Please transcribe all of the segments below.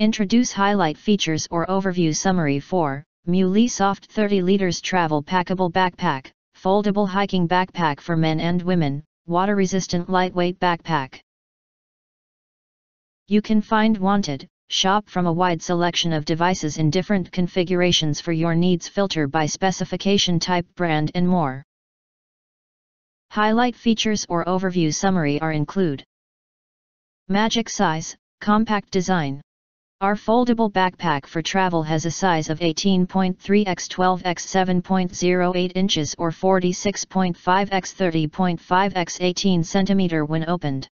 Introduce highlight features or overview summary for MULISOFT 30 liters travel packable backpack, foldable hiking backpack for men and women, water resistant lightweight backpack. You can find wanted, shop from a wide selection of devices in different configurations for your needs filter by specification type brand and more. Highlight features or overview summary are include Magic size, compact design. Our foldable backpack for travel has a size of 18.3 x 12 x 7.08 inches or 46.5 x 30.5 x 18 cm when opened.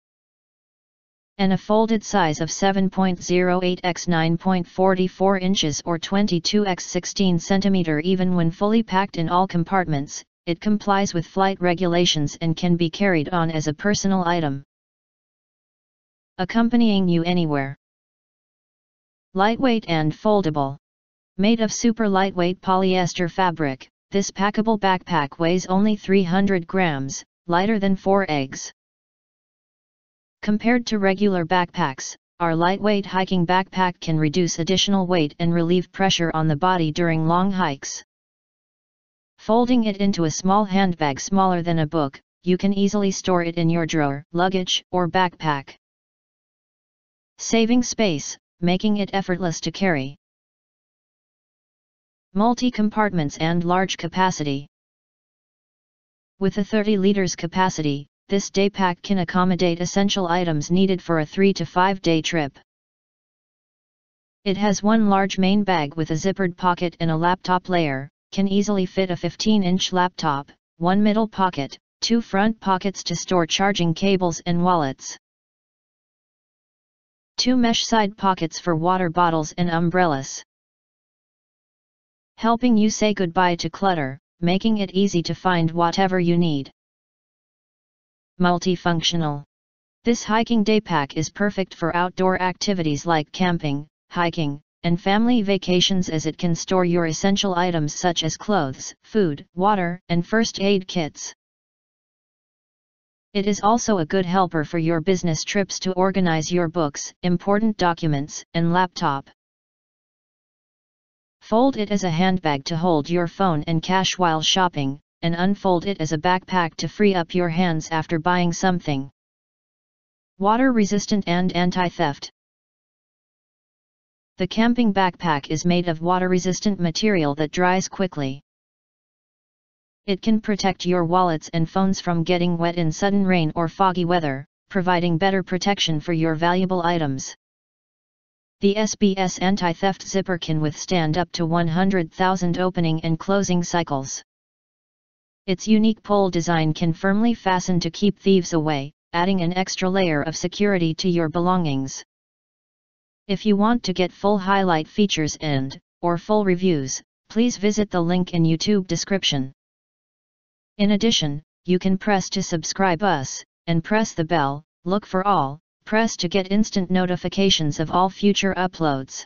And a folded size of 7.08 x 9.44 inches or 22 x 16 cm even when fully packed in all compartments, it complies with flight regulations and can be carried on as a personal item. Accompanying you anywhere. Lightweight and foldable. Made of super lightweight polyester fabric, this packable backpack weighs only 300 grams, lighter than 4 eggs. Compared to regular backpacks, our lightweight hiking backpack can reduce additional weight and relieve pressure on the body during long hikes. Folding it into a small handbag smaller than a book, you can easily store it in your drawer, luggage, or backpack. Saving space, making it effortless to carry. Multi-compartments and large capacity. With a 30 liters capacity, this day pack can accommodate essential items needed for a 3 to 5 day trip. It has one large main bag with a zippered pocket and a laptop layer, can easily fit a 15-inch laptop, one middle pocket, two front pockets to store charging cables and wallets. Two mesh side pockets for water bottles and umbrellas. Helping you say goodbye to clutter, making it easy to find whatever you need. Multifunctional. This hiking day pack is perfect for outdoor activities like camping, hiking, and family vacations as it can store your essential items such as clothes, food, water, and first aid kits. It is also a good helper for your business trips to organize your books, important documents, and laptop. Fold it as a handbag to hold your phone and cash while shopping, and unfold it as a backpack to free up your hands after buying something. Water resistant and anti-theft. The camping backpack is made of water resistant material that dries quickly. It can protect your wallets and phones from getting wet in sudden rain or foggy weather, providing better protection for your valuable items. The SBS anti-theft zipper can withstand up to 100,000 opening and closing cycles. Its unique pole design can firmly fasten to keep thieves away, adding an extra layer of security to your belongings. If you want to get full highlight features and, or full reviews, please visit the link in YouTube description. In addition, you can press to subscribe us, and press the bell, look for all, press to get instant notifications of all future uploads.